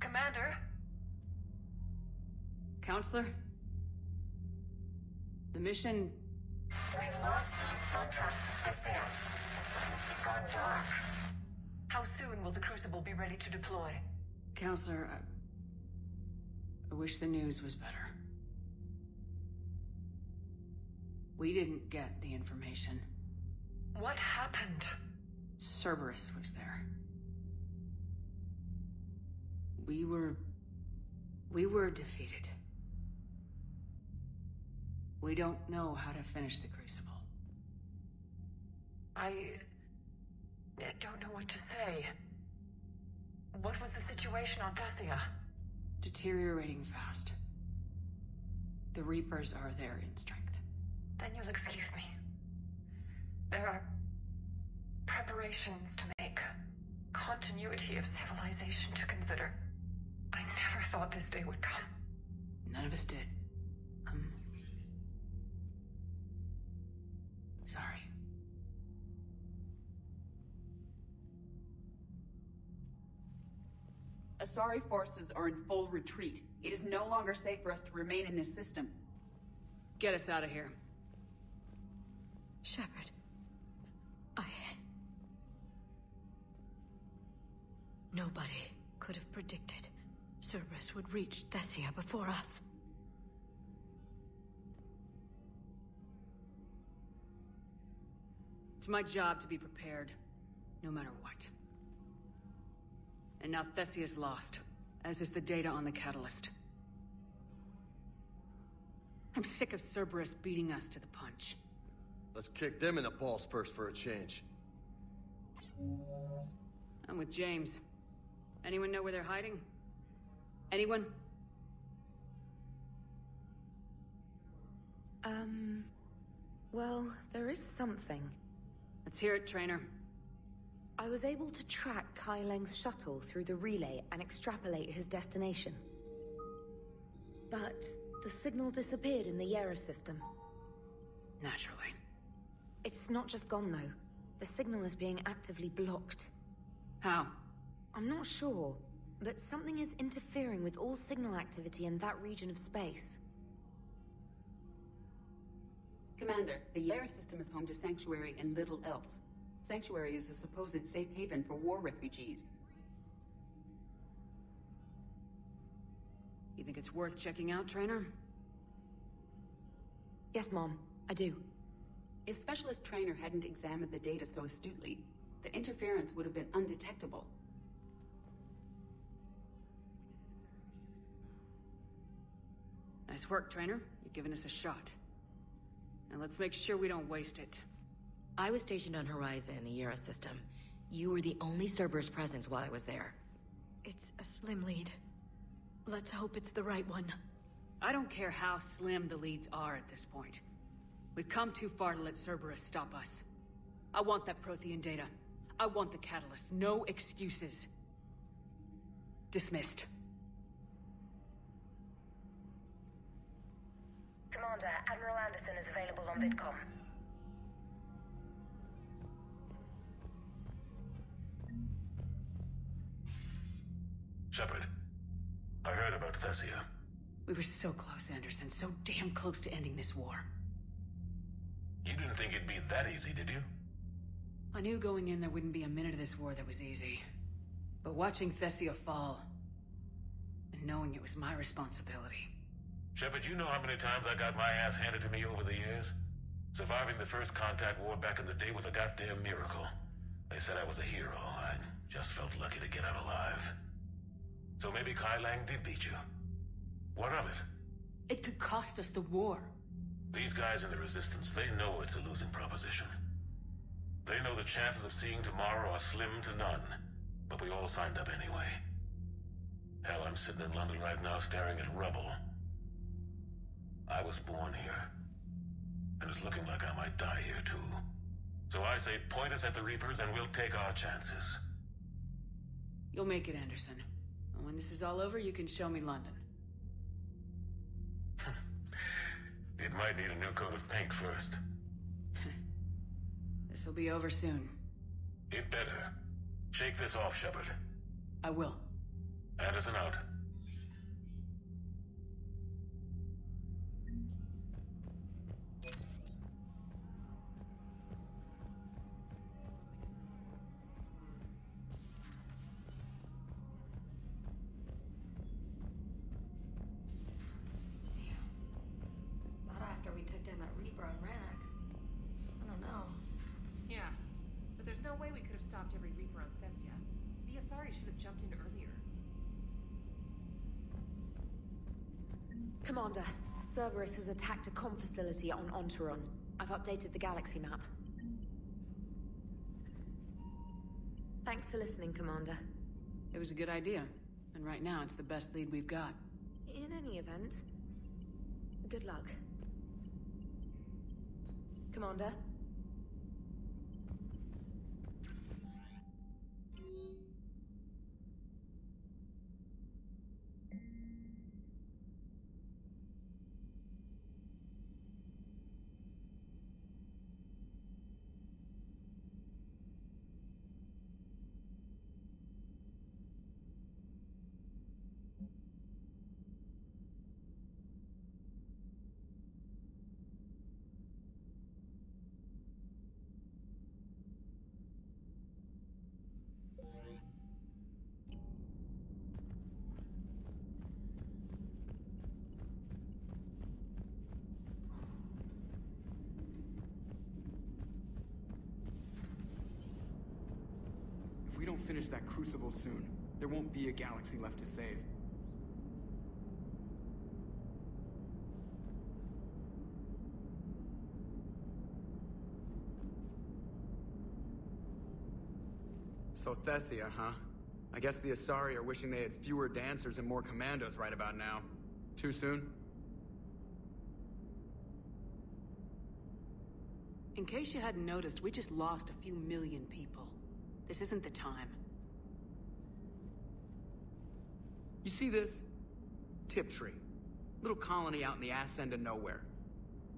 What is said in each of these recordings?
Commander? Counselor? The mission... We've lost contact with Thessia. It's gone dark. How soon will the Crucible be ready to deploy? Counselor, I... I wish the news was better. We didn't get the information. What happened? Cerberus was there. We were... We were defeated. We don't know how to finish the Crucible. I... I don't know what to say. What was the situation on Thessia? Deteriorating fast. The Reapers are there in strength. Then you'll excuse me. There are preparations to make. Continuity of civilization to consider. I never thought this day would come. None of us did. I'm... Sorry. Asari forces are in full retreat. It is no longer safe for us to remain in this system. Get us out of here. Shepard. I... Nobody could have predicted Cerberus would reach Thessia before us. It's my job to be prepared, no matter what. And now Thessia's lost, as is the data on the Catalyst. I'm sick of Cerberus beating us to the punch. Let's kick them in the balls first for a change. I'm with James. Anyone know where they're hiding? Anyone? Um... Well, there is something. Let's hear it, Traynor. I was able to track Kai Leng's shuttle through the relay and extrapolate his destination. But the signal disappeared in the Iera system. Naturally. It's not just gone, though. The signal is being actively blocked. How? I'm not sure, but something is interfering with all signal activity in that region of space. Commander, the Iera system is home to Sanctuary and little else. Sanctuary is a supposed safe haven for war refugees. You think it's worth checking out, Traynor? Yes, Mom. I do. If Specialist Traynor hadn't examined the data so astutely, the interference would have been undetectable. Nice work, Traynor. You're giving us a shot. Now let's make sure we don't waste it. I was stationed on Horizon in the Iera system. You were the only Cerberus presence while I was there. It's a slim lead. Let's hope it's the right one. I don't care how slim the leads are at this point. We've come too far to let Cerberus stop us. I want that Prothean data. I want the Catalyst. No excuses. Dismissed. Commander, Admiral Anderson is available on VidCom. Shepard, I heard about Thessia. We were so close, Anderson. So damn close to ending this war. You didn't think it'd be that easy, did you? I knew going in there wouldn't be a minute of this war that was easy. But watching Thessia fall... and knowing it was my responsibility... Shepard, you know how many times I got my ass handed to me over the years? Surviving the first contact war back in the day was a goddamn miracle. They said I was a hero. I just felt lucky to get out alive. So maybe Kai Leng did beat you. What of it? It could cost us the war. These guys in the Resistance, they know it's a losing proposition. They know the chances of seeing tomorrow are slim to none. But we all signed up anyway. Hell, I'm sitting in London right now staring at rubble. I was born here. And it's looking like I might die here too. So I say point us at the Reapers and we'll take our chances. You'll make it, Anderson. And when this is all over, you can show me London. it might need a new coat of paint first. This'll be over soon. It better. Shake this off, Shepard. I will. Anderson out. Down that Reaper on Rannoch. I don't know. Yeah, but there's no way we could have stopped every Reaper on Thessia. The Asari should have jumped in earlier. Commander, Cerberus has attacked a comm facility on Ontarom. I've updated the galaxy map. Thanks for listening, Commander. It was a good idea. And right now, it's the best lead we've got. In any event, good luck. Commander? Finish that crucible soon, there won't be a galaxy left to save. So Thessia, huh? I guess the Asari are wishing they had fewer dancers and more commandos right about now. Too soon? In case you hadn't noticed, we just lost a few million people. This isn't the time. You see this? Tiptree. Little colony out in the ass end of nowhere.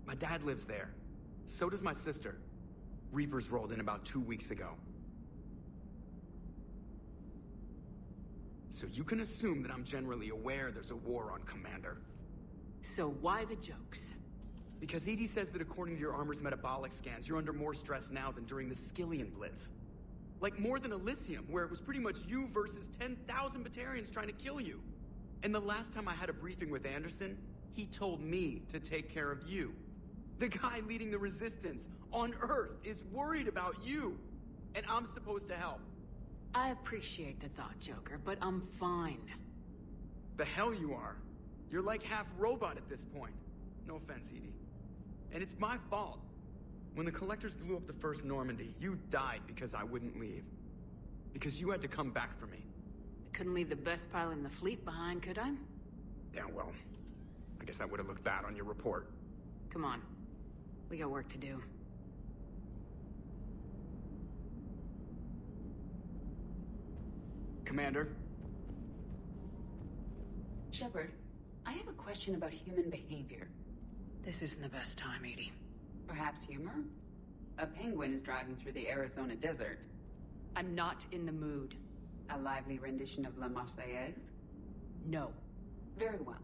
My dad lives there. So does my sister. Reapers rolled in about two weeks ago. So you can assume that I'm generally aware there's a war on Commander. So why the jokes? Because EDI says that according to your armor's metabolic scans, you're under more stress now than during the Skyllian Blitz. Like more than Elysium, where it was pretty much you versus 10,000 Batarians trying to kill you. And the last time I had a briefing with Anderson, he told me to take care of you. The guy leading the resistance on Earth is worried about you. And I'm supposed to help. I appreciate the thought, Joker, but I'm fine. The hell you are. You're like half robot at this point. No offense, EDI. And it's my fault. When the Collectors blew up the first Normandy, you died because I wouldn't leave. Because you had to come back for me. I couldn't leave the best pilot in the fleet behind, could I? Yeah, well, I guess that would have looked bad on your report. Come on. We got work to do. Commander? Shepard, I have a question about human behavior. This isn't the best time, EDI. Perhaps humor? A penguin is driving through the Arizona desert. I'm not in the mood. A lively rendition of La Marseillaise? No. Very well.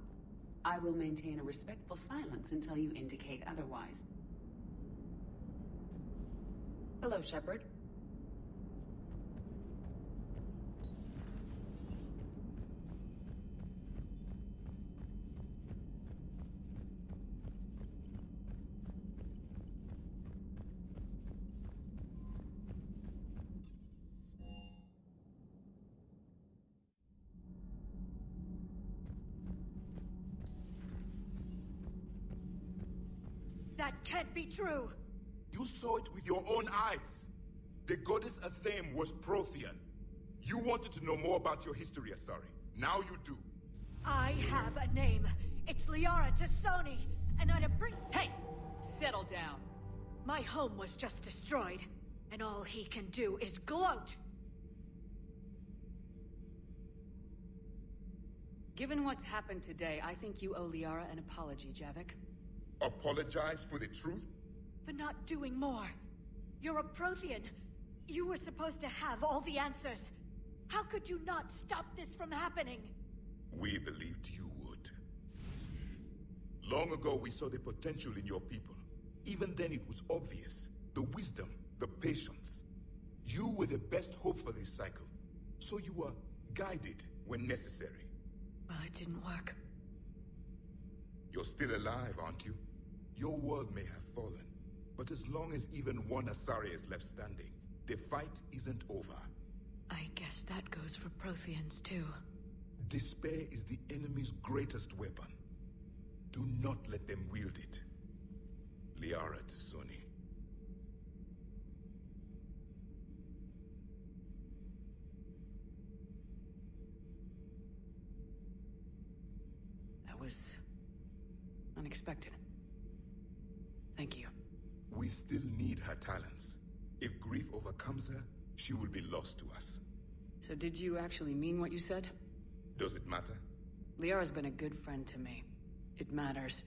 I will maintain a respectful silence until you indicate otherwise. Hello, Shepard. Can't be true! You saw it with your own eyes. The goddess Athame was Prothean. You wanted to know more about your history, Asari. Now you do. I have a name. It's Liara T'Soni, and I'd bring. Hey! Settle down. My home was just destroyed, and all he can do is gloat! Given what's happened today, I think you owe Liara an apology, Javik. Apologize for the truth? For not doing more. You're a Prothean. You were supposed to have all the answers. How could you not stop this from happening? We believed you would. Long ago, we saw the potential in your people. Even then, it was obvious. The wisdom, the patience. You were the best hope for this cycle. So you were guided when necessary. Well, it didn't work. You're still alive, aren't you? Your world may have fallen, but as long as even one Asari is left standing, the fight isn't over. I guess that goes for Protheans, too. Despair is the enemy's greatest weapon. Do not let them wield it. Liara T'Soni. That was... unexpected. Thank you. We still need her talents. If grief overcomes her, she will be lost to us. So did you actually mean what you said? Does it matter? Liara's been a good friend to me. It matters.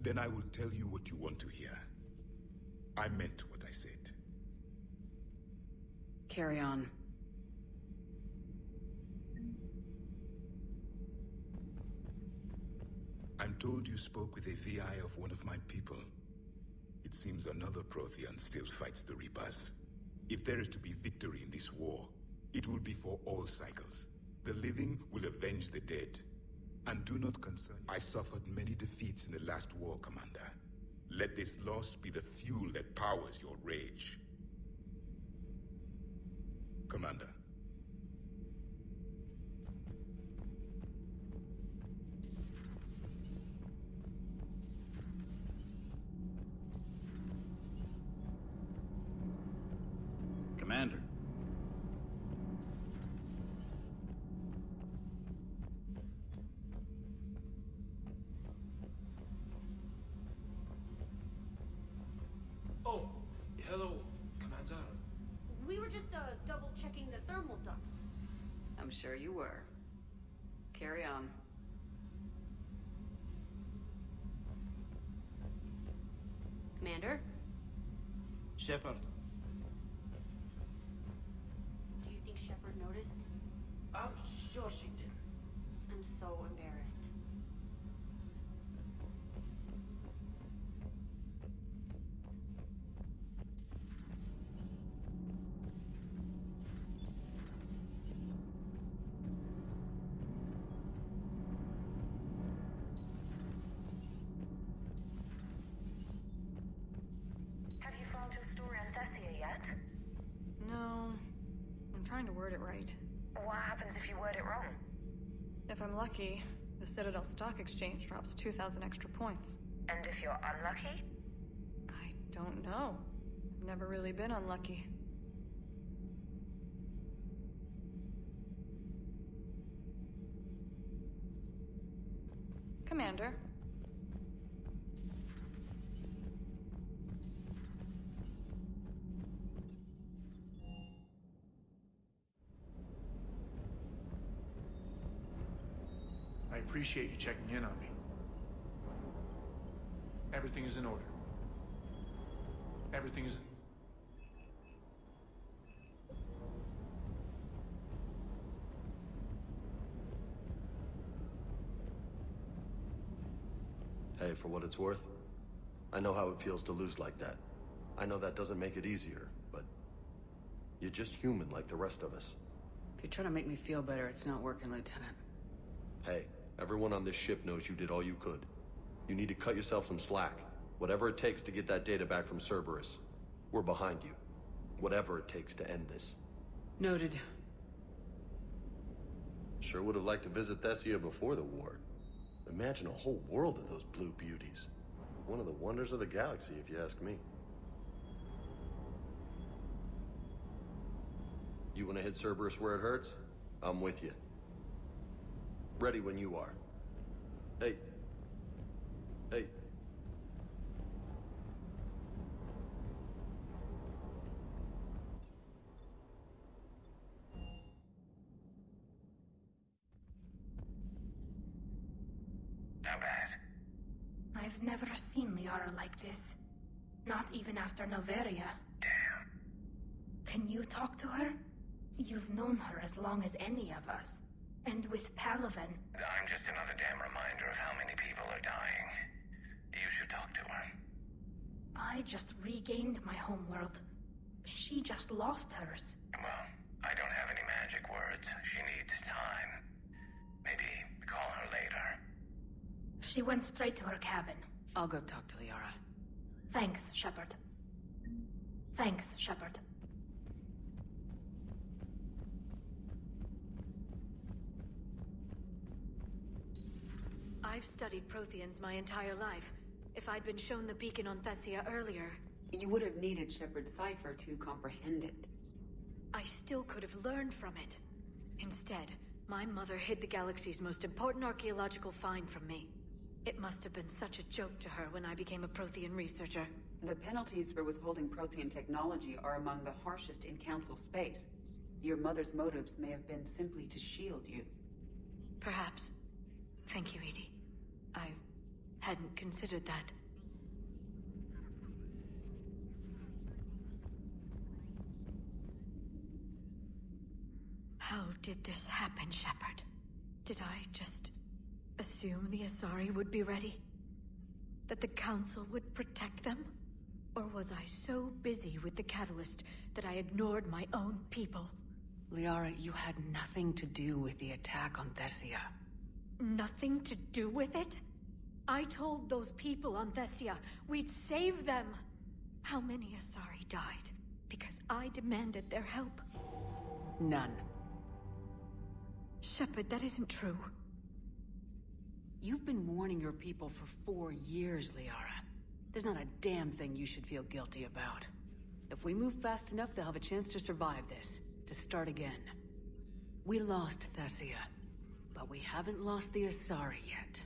Then I will tell you what you want to hear. I meant what I said. Carry on. I'm told you spoke with a VI of one of my people. It seems another Prothean still fights the Reapers. If there is to be victory in this war, it will be for all cycles. The living will avenge the dead. And do not concern I suffered many defeats in the last war, Commander. Let this loss be the fuel that powers your rage. Commander. Commander. Sure you were. Carry on. Commander, Shepard. do you think Shepard noticed? I'm sure she did. I'm so embarrassed. To word it right. What happens if you word it wrong? If I'm lucky, the Citadel Stock Exchange drops 2,000 extra points. And if you're unlucky? I don't know. I've never really been unlucky. Commander. Appreciate you checking in on me. Everything is in order. Everything is. Hey, for what it's worth, I know how it feels to lose like that. I know that doesn't make it easier, but you're just human like the rest of us. If you're trying to make me feel better, it's not working, Lieutenant. Hey, everyone on this ship knows you did all you could. You need to cut yourself some slack. Whatever it takes to get that data back from Cerberus. We're behind you. Whatever it takes to end this. Noted. Sure would have liked to visit Thessia before the war. Imagine a whole world of those blue beauties. One of the wonders of the galaxy, if you ask me. You want to hit Cerberus where it hurts? I'm with you. Ready when you are. Hey. Hey. How bad? I've never seen Liara like this. Not even after Noveria. Damn. Can you talk to her? You've known her as long as any of us. And with Palaven. I'm just another damn reminder of how many people are dying. You should talk to her. I just regained my homeworld. She just lost hers. Well, I don't have any magic words. She needs time. Maybe call her later. She went straight to her cabin. I'll go talk to Liara. Thanks, Shepard. Thanks, Shepard. I've studied Protheans my entire life. If I'd been shown the beacon on Thessia earlier... You would have needed Shepard's cipher to comprehend it. I still could have learned from it. Instead, my mother hid the galaxy's most important archaeological find from me. It must have been such a joke to her when I became a Prothean researcher. The penalties for withholding Prothean technology are among the harshest in Council space. Your mother's motives may have been simply to shield you. Perhaps. Thank you, EDI. I hadn't considered that. How did this happen, Shepard? Did I just assume the Asari would be ready? That the Council would protect them? Or was I so busy with the Catalyst that I ignored my own people? Liara, you had nothing to do with the attack on Thessia. Nothing to do with it? I told those people on Thessia we'd save them. How many Asari died because I demanded their help? None. Shepard, that isn't true. You've been warning your people for four years, Liara. There's not a damn thing you should feel guilty about. If we move fast enough, they'll have a chance to survive this. To start again. We lost Thessia, but we haven't lost the Asari yet.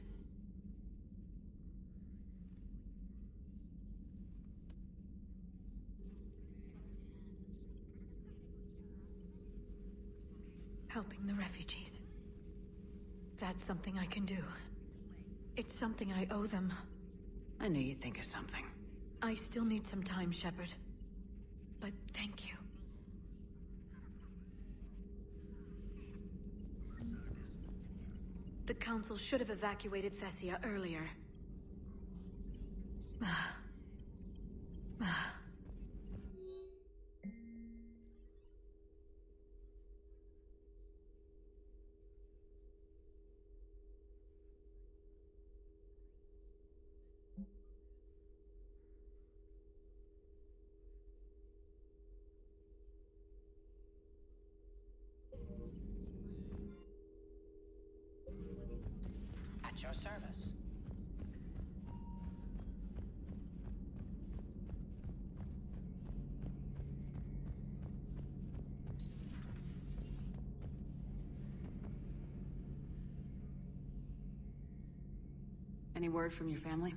Helping the refugees. That's something I can do. It's something I owe them. I knew you'd think of something. I still need some time, Shepard. But thank you. The Council should have evacuated Thessia earlier. service. Any word from your family?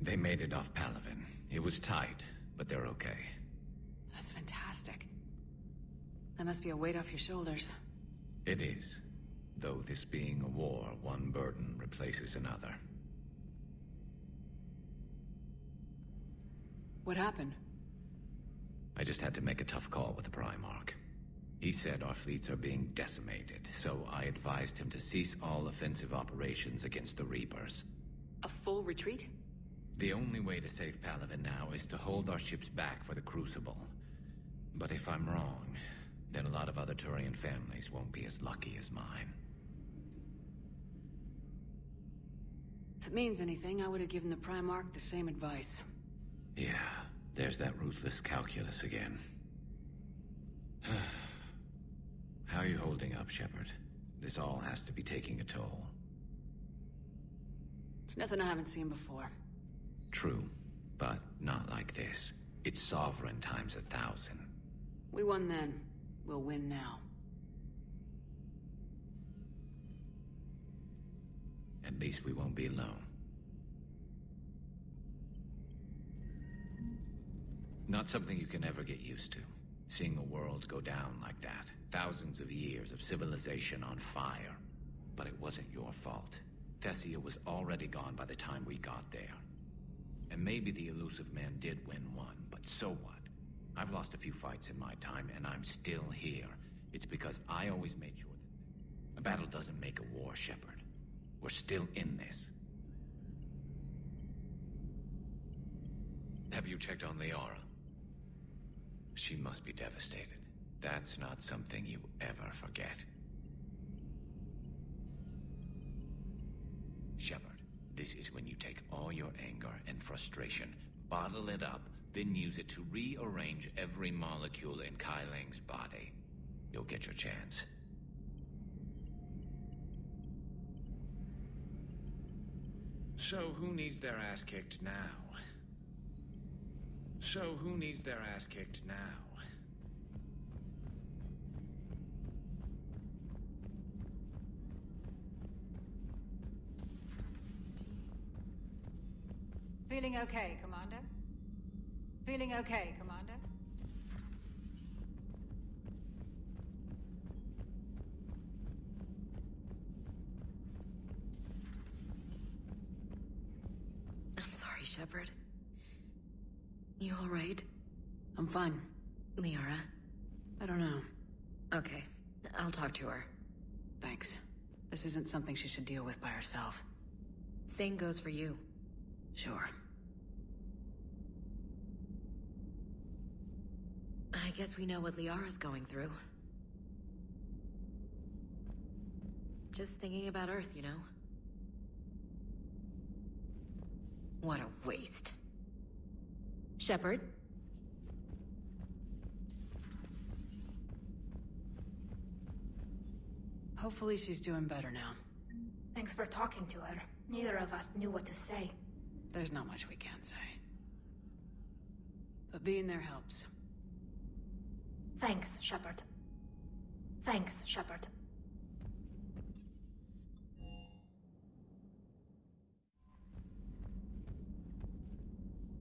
They made it off Palaven. It was tight, but they're okay. That's fantastic. That must be a weight off your shoulders. It is. Though this being a war, one burden replaces another. What happened? I just had to make a tough call with the Primarch. He said our fleets are being decimated, so I advised him to cease all offensive operations against the Reapers. A full retreat? The only way to save Palaven now is to hold our ships back for the Crucible. But if I'm wrong, then a lot of other Turian families won't be as lucky as mine. If it means anything, I would have given the Primarch the same advice. Yeah, there's that ruthless calculus again. How are you holding up, Shepard? This all has to be taking a toll. It's nothing I haven't seen before. True, but not like this. It's Sovereign times a thousand. We won then. We'll win now. At least we won't be alone. Not something you can ever get used to. Seeing a world go down like that. Thousands of years of civilization on fire. But it wasn't your fault. Thessia was already gone by the time we got there. And maybe the Illusive Man did win one, but so what? I've lost a few fights in my time, and I'm still here. It's because I always made sure that... A battle doesn't make a war, Shepard. We're still in this. Have you checked on Liara? She must be devastated. That's not something you ever forget. Shepard, this is when you take all your anger and frustration, bottle it up, then use it to rearrange every molecule in Kai body. You'll get your chance. So who needs their ass kicked now? So who needs their ass kicked now? Feeling okay, Commander? Feeling okay, Commander? I'm sorry, Shepard. You alright? I'm fine. Liara? I don't know. Okay, I'll talk to her. Thanks. This isn't something she should deal with by herself. Same goes for you. Sure. I guess we know what Liara's going through. Just thinking about Earth, you know? What a waste. Shepard? Hopefully she's doing better now. Thanks for talking to her. Neither of us knew what to say. There's not much we can say. But being there helps. Thanks, Shepard. Thanks, Shepard.